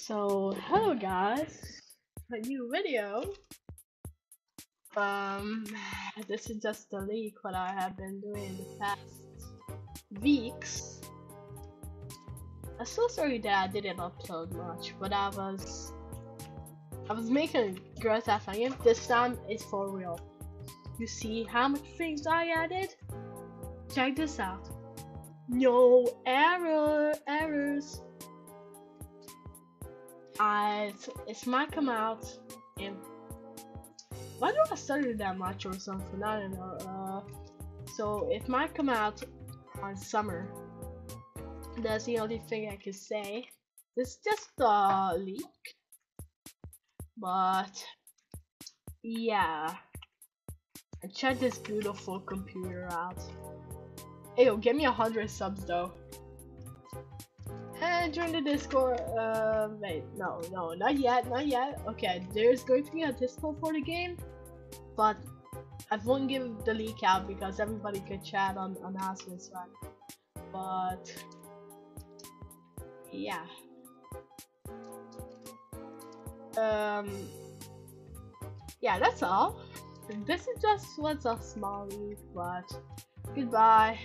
So, hello guys, a new video. Um, this is just a leak what I have been doing in the past weeks. I'm so sorry that I didn't upload much, but I was I was making Grand Theft Auto. This time it's for real. You see how much things I added? Check this out. No error errors. I it might come out in why do I study that much or something? I don't know. Uh, so it might come out on summer. That's the only thing I can say. It's just a leak, but yeah. And check this beautiful computer out. Hey, yo, give me a hundred subs though. And join the Discord. Uh, wait, no, no, not yet, not yet. Okay, there's going to be a Discord for the game, but I won't give the leak out because everybody could chat on announcements, right? But yeah. Um. Yeah, that's all. This is just what's a small leak, but goodbye.